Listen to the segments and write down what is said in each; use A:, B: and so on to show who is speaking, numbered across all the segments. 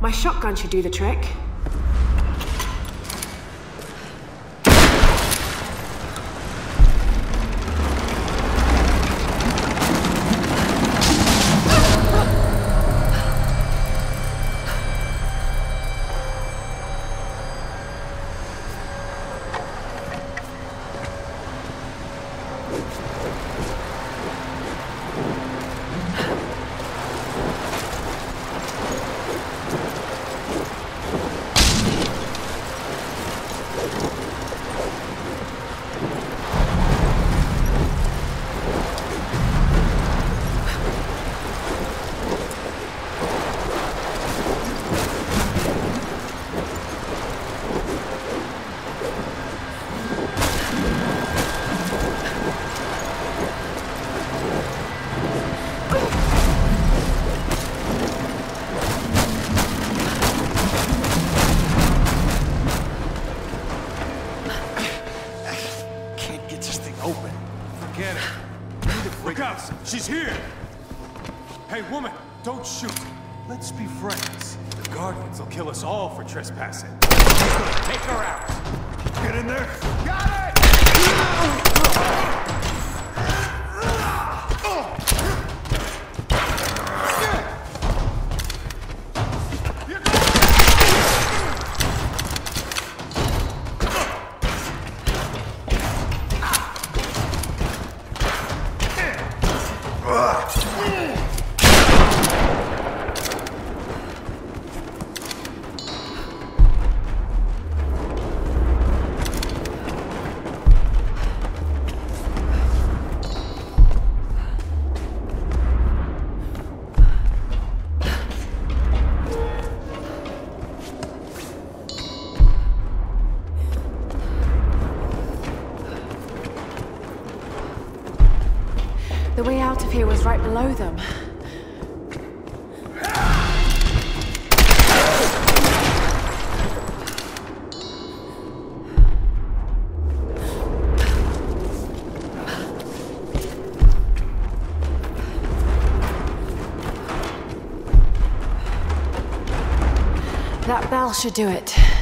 A: My shotgun should do the trick.
B: Take her out. Get in there. Got it!
A: Was right below them. That bell should do it.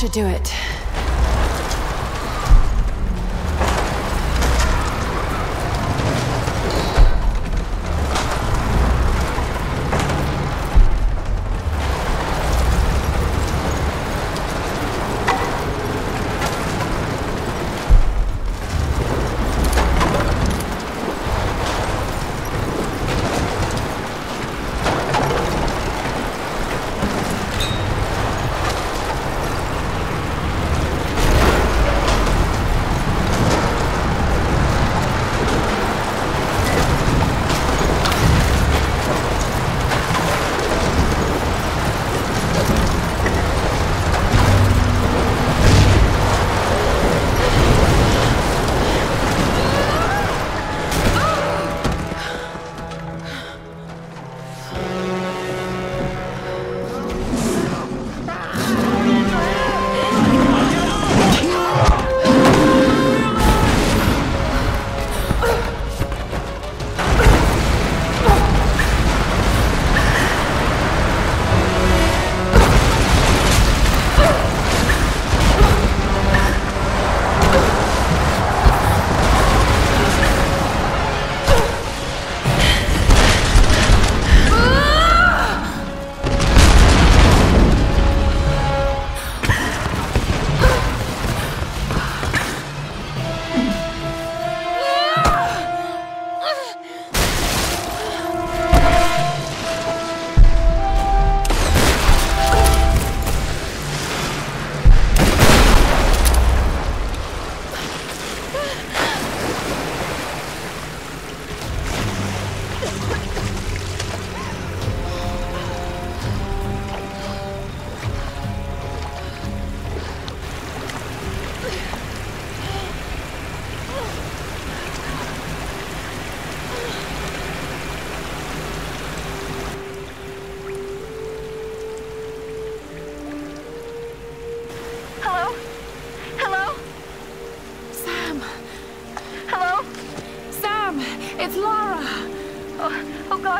A: Should do it.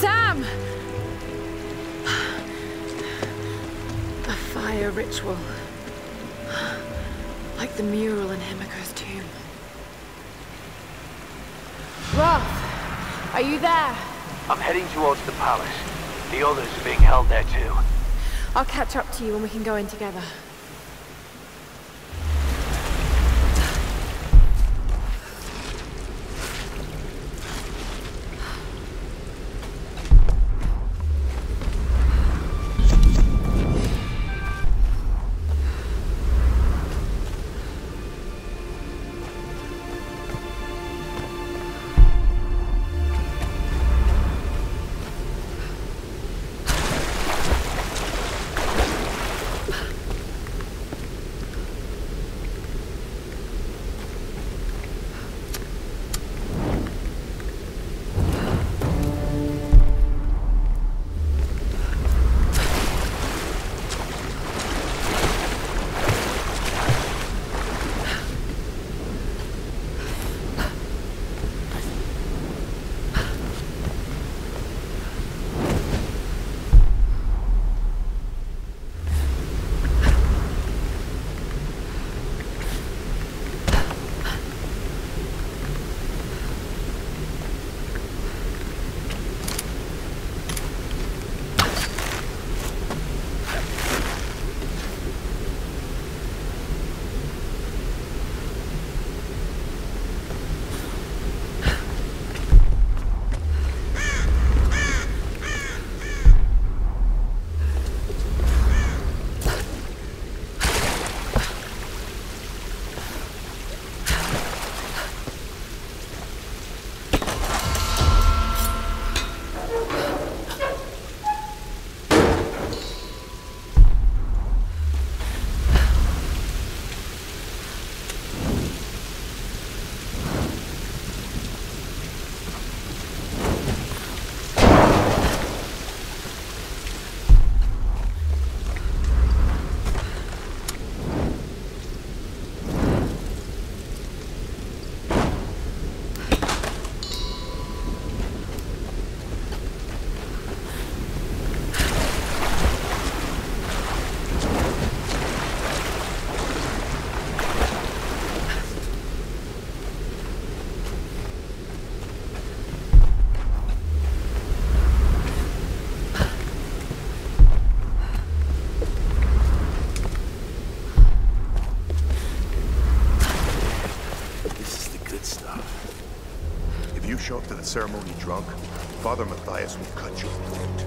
C: Sam! A fire ritual. Like the mural in Himiko's tomb. Roth! Are you there?
D: I'm heading towards the palace. The others are being held there too.
C: I'll catch up to you when we can go in together.
B: Ceremony drunk, Father Mathias will cut your throat.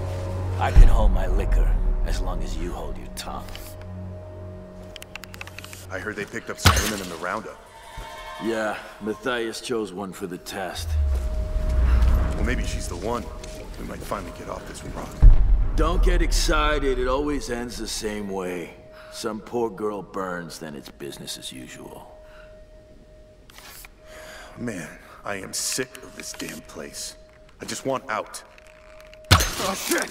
D: I can hold my liquor as long as you hold your tongue.
B: I heard they picked up some women in the roundup.
E: Yeah, Mathias chose one for the test.
B: Well, maybe she's the one. We might finally get off this rock.
E: Don't get excited, it always ends the same way. Some poor girl burns, then it's business as usual.
B: Man, I am sick of this damn place. I just want out. Oh, shit!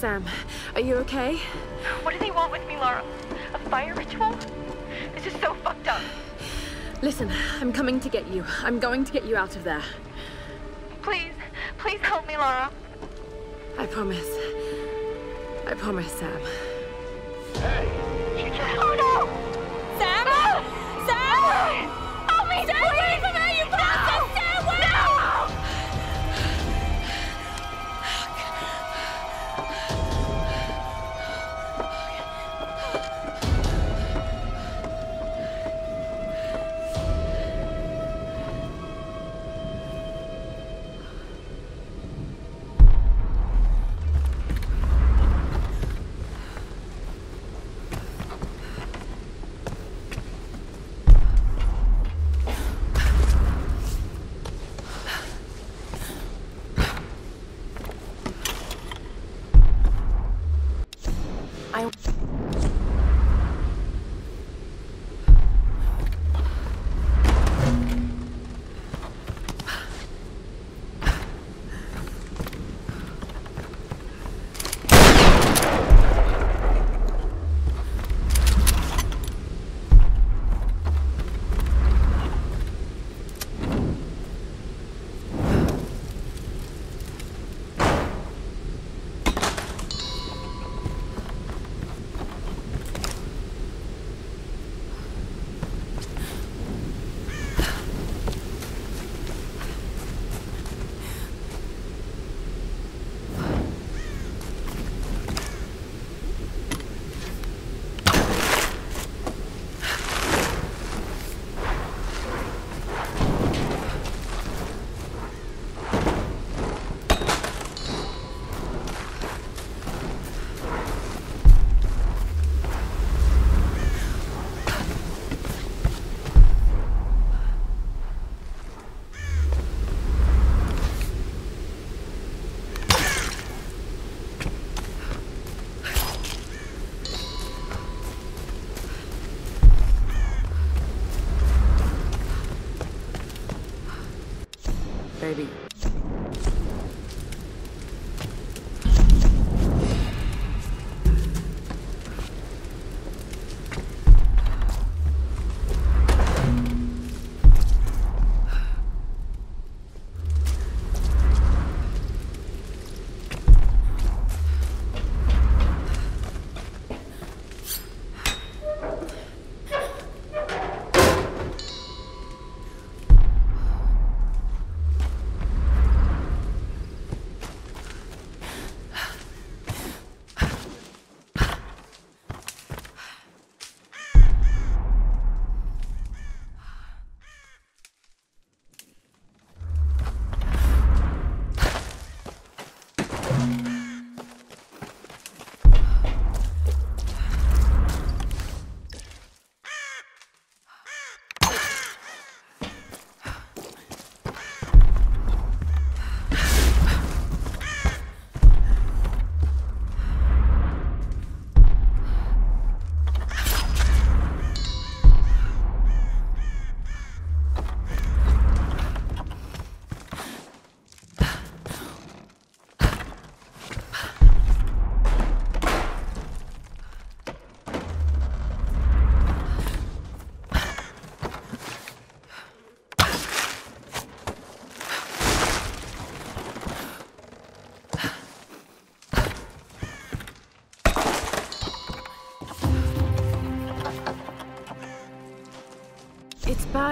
C: Sam. Are you okay?
F: What do they want with me, Lara? A fire ritual? This is so fucked up.
C: Listen, I'm coming to get you. I'm going to get you out of there.
F: Please, please help me, Lara.
C: I promise. I promise, Sam.
D: Hey, she just...
F: Oh no!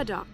C: It's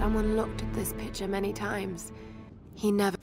C: Someone looked at this picture many times. He never...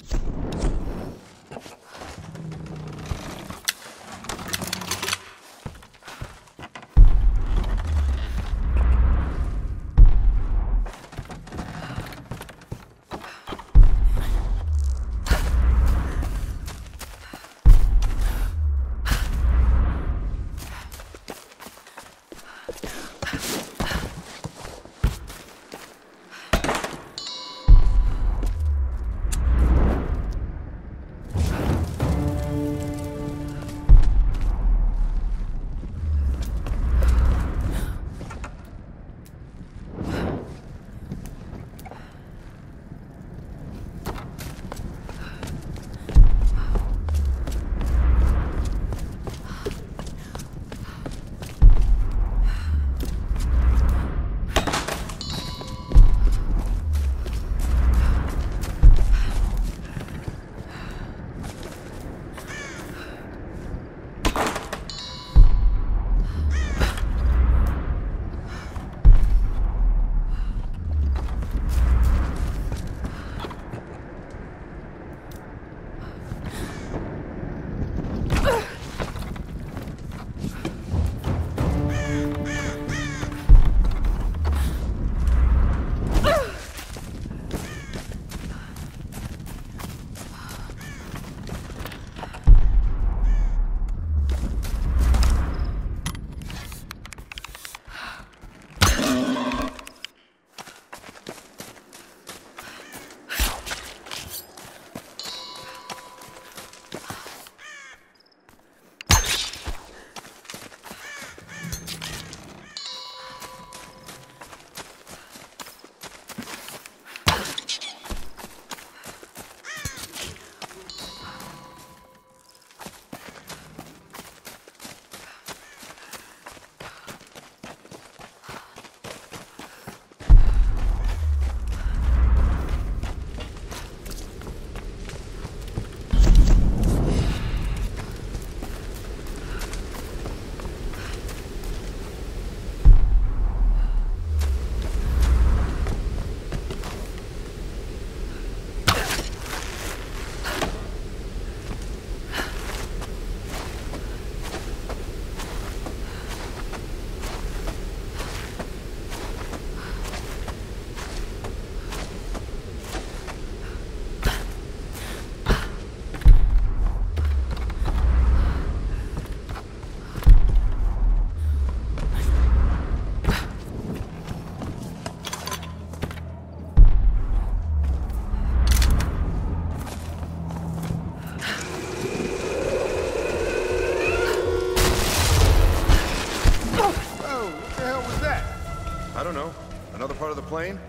B: plane?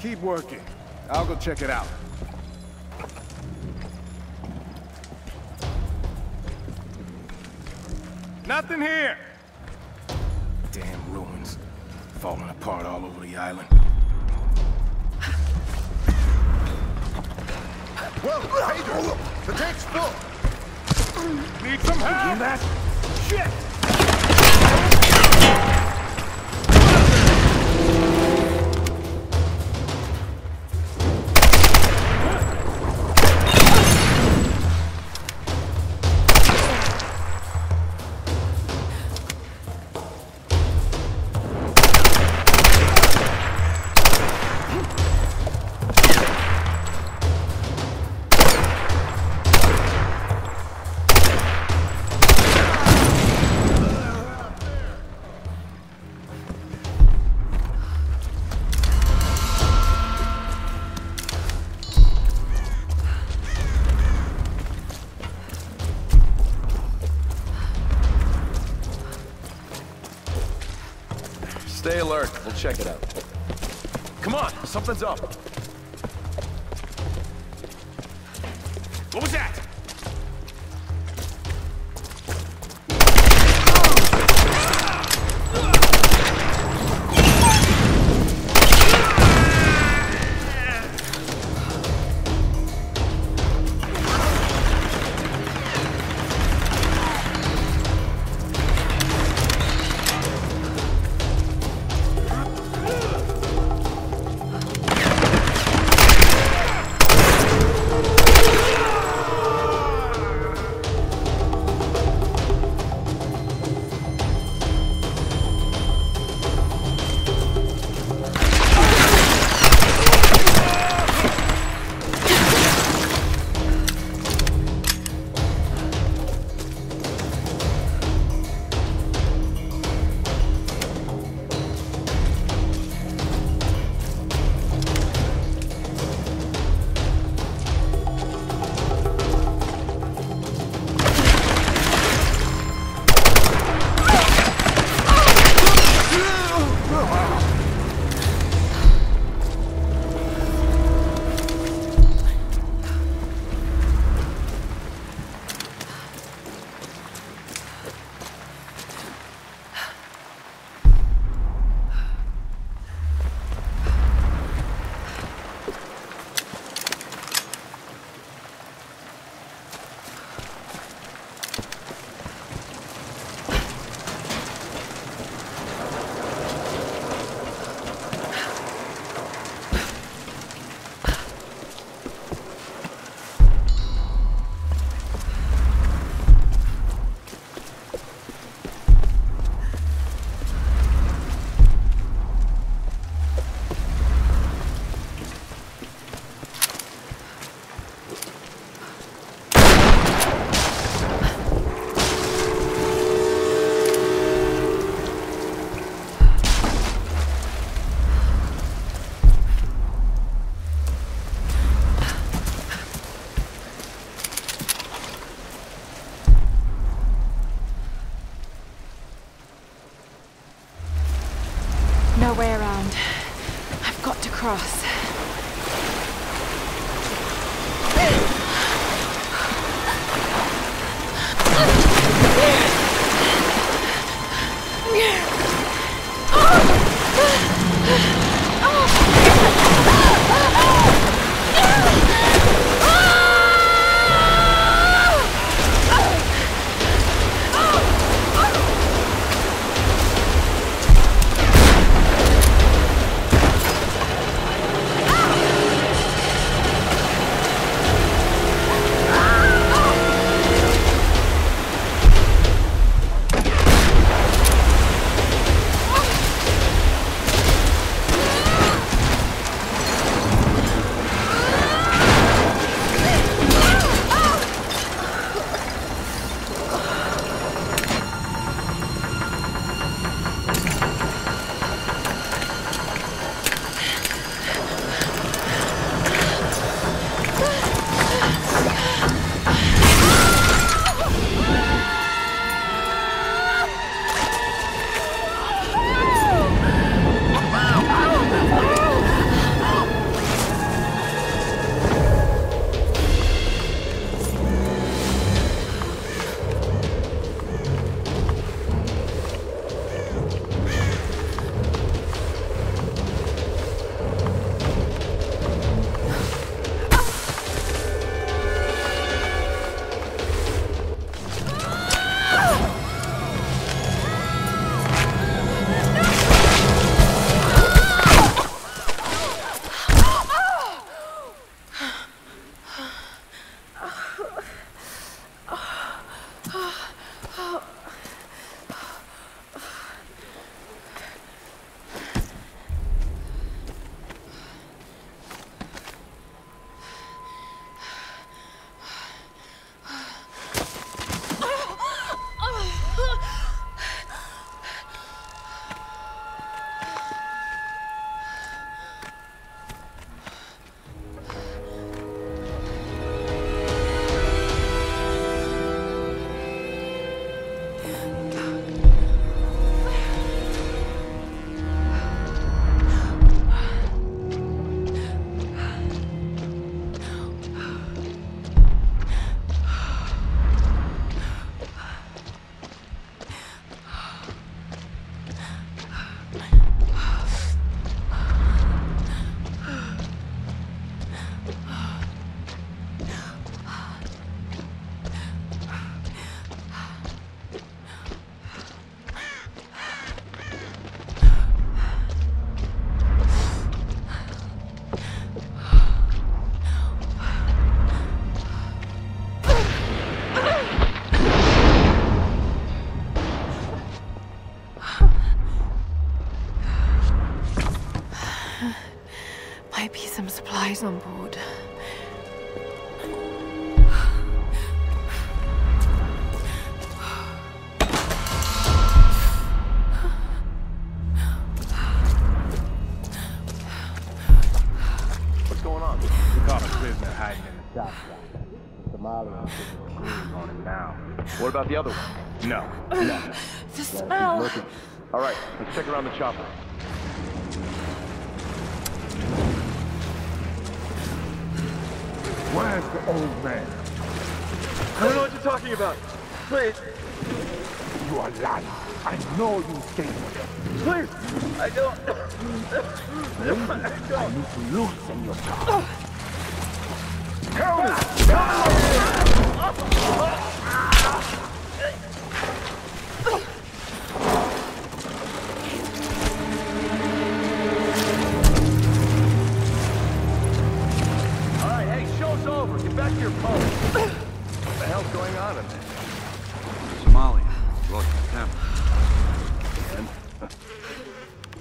A: Keep working. I'll go check it out.
D: Check it out. Come on, something's up.
C: Supplies on board.
B: What's going on? We caught a prisoner hiding in the south side. Somalians putting a groove on him now.
D: What about the other one?
B: No, no.
C: The smell!
D: All right, let's check around the chopper.
B: Where's the old man?
D: I don't know what you're talking about. Please,
B: You are lying. I know you here.
D: please. I don't.
B: I need to loosen your tongue. Tell me! Tell me!
D: Hell's going on in there?
G: Somalia. Lost his temper.
D: And?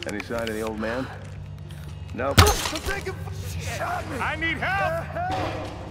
D: Any sign of the old man? Nope.
B: I need help!
A: Try to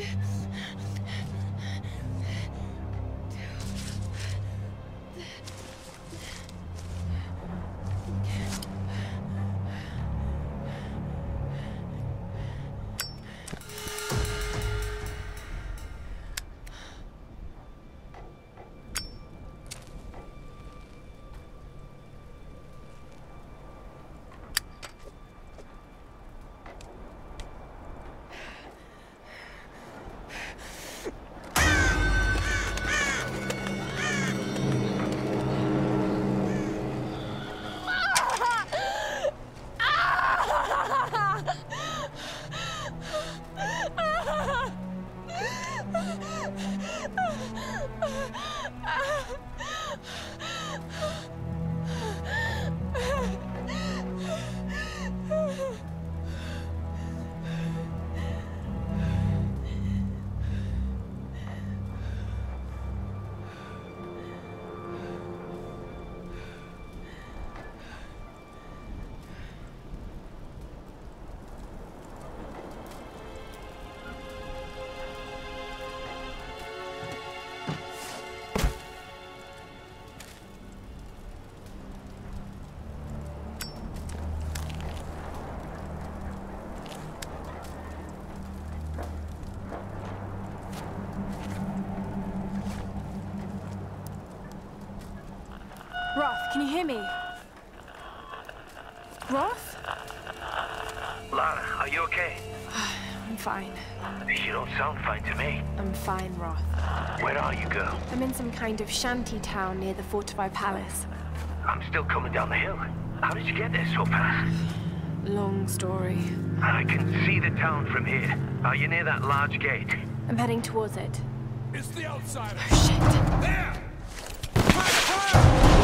C: You hear me? Roth?
D: Lara, are you okay?
C: I'm fine.
D: You don't sound fine to me.
C: I'm fine, Roth.
D: Where are you, girl?
C: I'm in some kind of shanty town near the fortified palace.
D: I'm still coming down the hill. How did you get there so fast?
C: Long story.
D: I can see the town from here. Are you near that large gate?
C: I'm heading towards it.
H: It's the outsider.
C: Oh, Shit.
H: There!
A: I